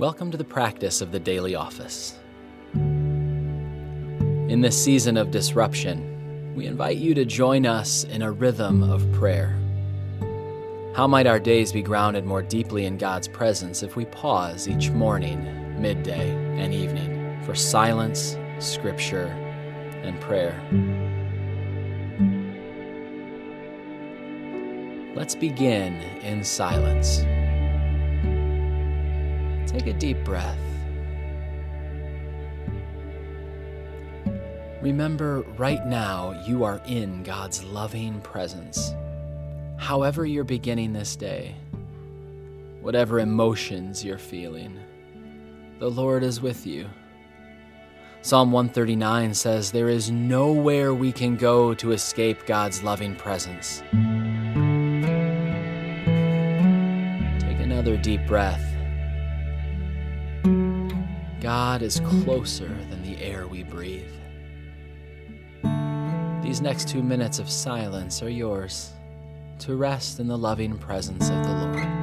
Welcome to the practice of the daily office. In this season of disruption, we invite you to join us in a rhythm of prayer. How might our days be grounded more deeply in God's presence if we pause each morning, midday, and evening for silence, scripture, and prayer? Let's begin in silence. Take a deep breath. Remember, right now, you are in God's loving presence. However, you're beginning this day, whatever emotions you're feeling, the Lord is with you. Psalm 139 says, There is nowhere we can go to escape God's loving presence. Take another deep breath. God is closer than the air we breathe. These next two minutes of silence are yours to rest in the loving presence of the Lord.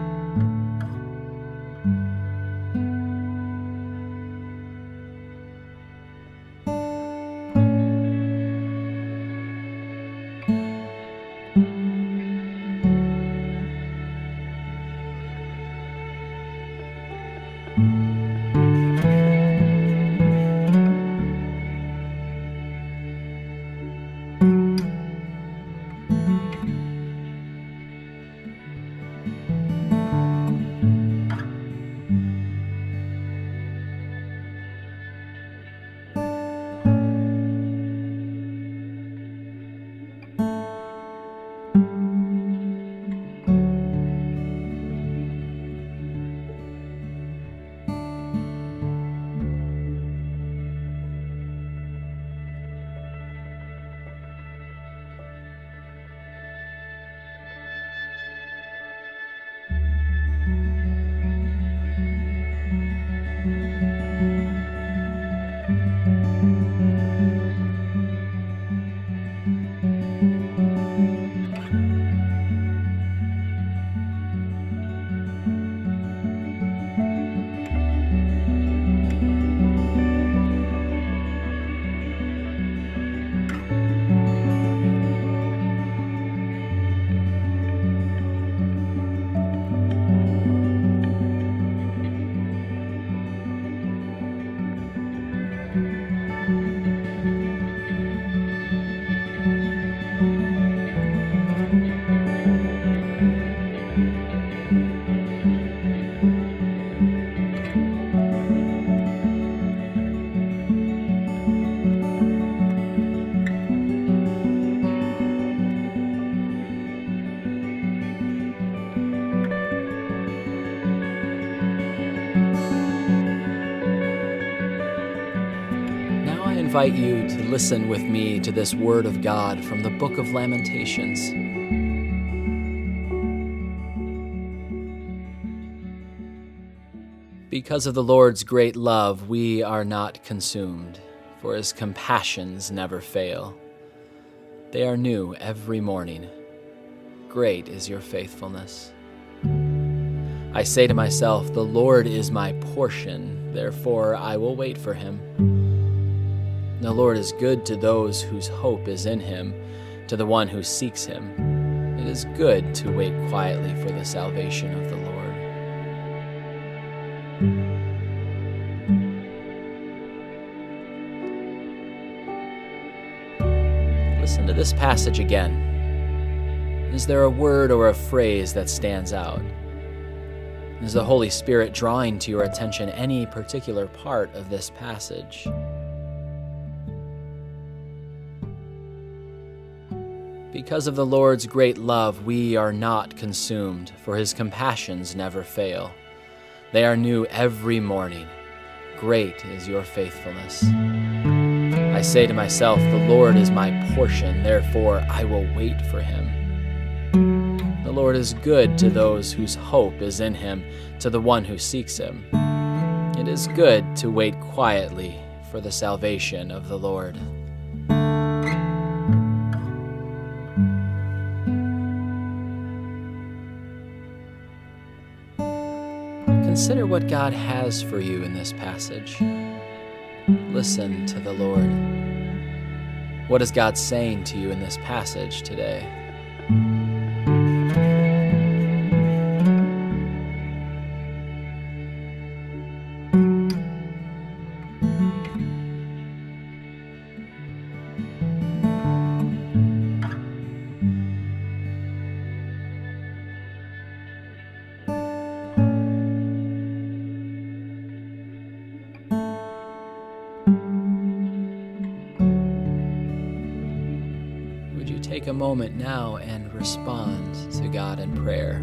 Invite you to listen with me to this word of God from the book of Lamentations. Because of the Lord's great love, we are not consumed, for his compassions never fail. They are new every morning. Great is your faithfulness. I say to myself, The Lord is my portion, therefore I will wait for him. The Lord is good to those whose hope is in him, to the one who seeks him. It is good to wait quietly for the salvation of the Lord. Listen to this passage again. Is there a word or a phrase that stands out? Is the Holy Spirit drawing to your attention any particular part of this passage? Because of the Lord's great love, we are not consumed, for his compassions never fail. They are new every morning. Great is your faithfulness. I say to myself, The Lord is my portion, therefore I will wait for him. The Lord is good to those whose hope is in him, to the one who seeks him. It is good to wait quietly for the salvation of the Lord. Consider what God has for you in this passage. Listen to the Lord. What is God saying to you in this passage today? Take a moment now and respond to God in prayer?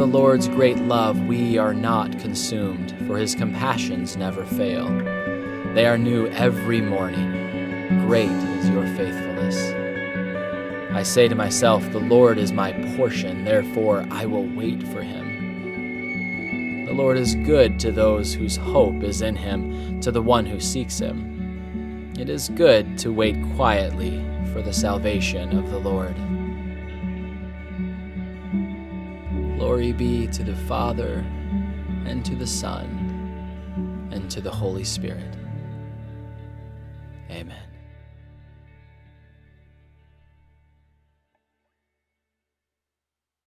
The Lord's great love, we are not consumed, for his compassions never fail. They are new every morning. Great is your faithfulness. I say to myself, The Lord is my portion, therefore I will wait for him. The Lord is good to those whose hope is in him, to the one who seeks him. It is good to wait quietly for the salvation of the Lord. Glory be to the Father, and to the Son, and to the Holy Spirit. Amen.